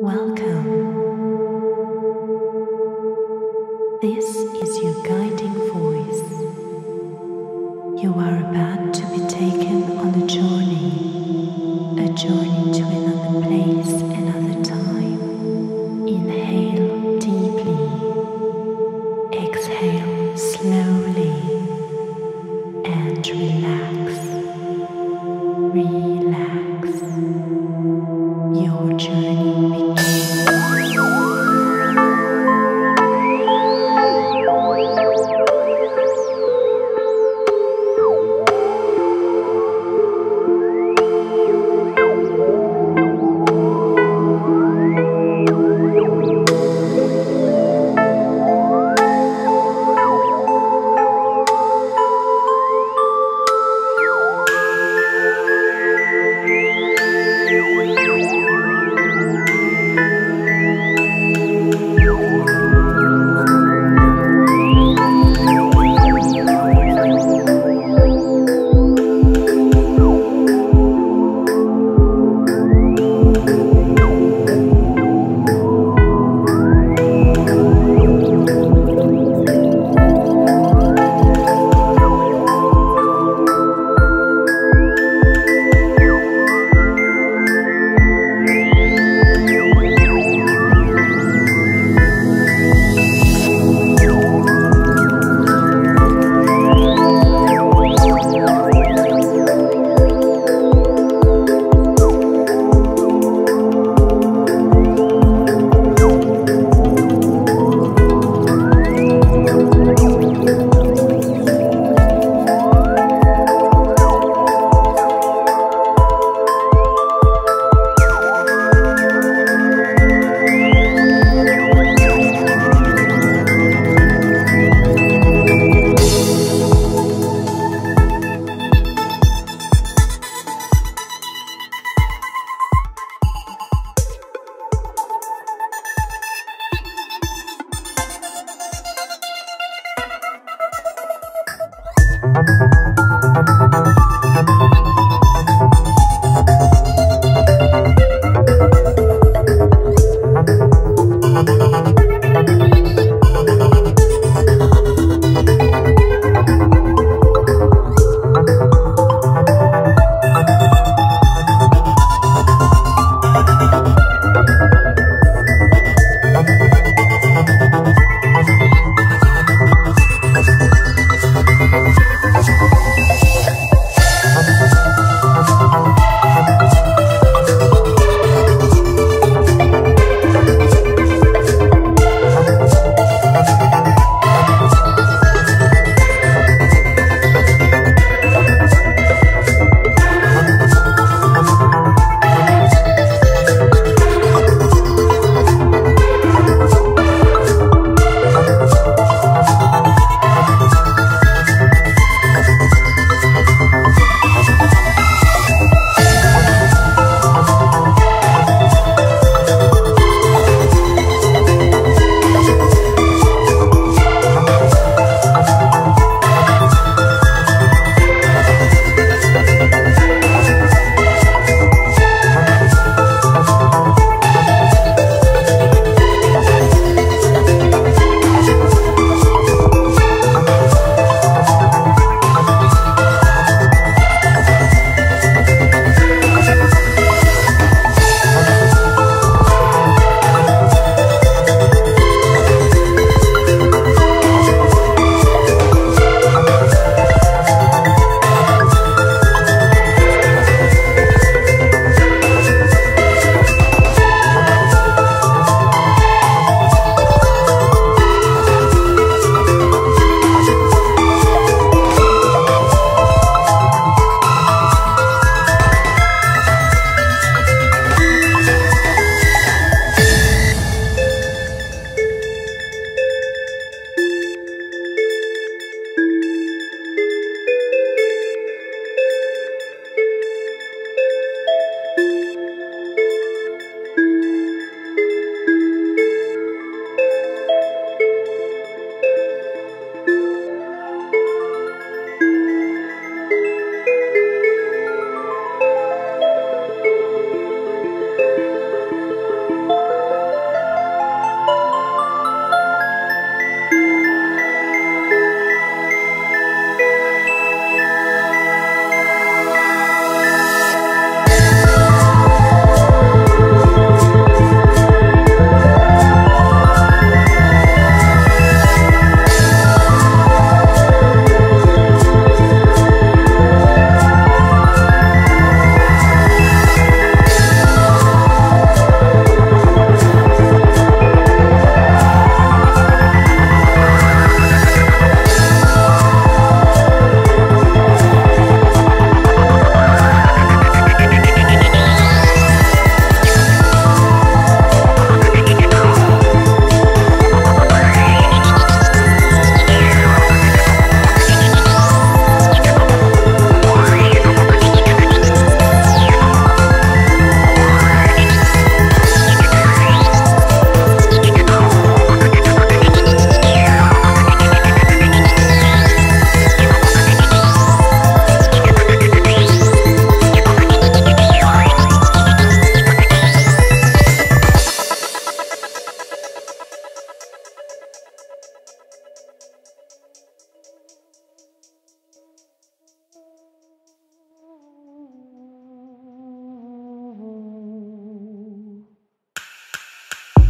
Welcome. This is your guiding voice. You are about to be taken on a journey, a journey to another place,